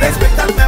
respétame,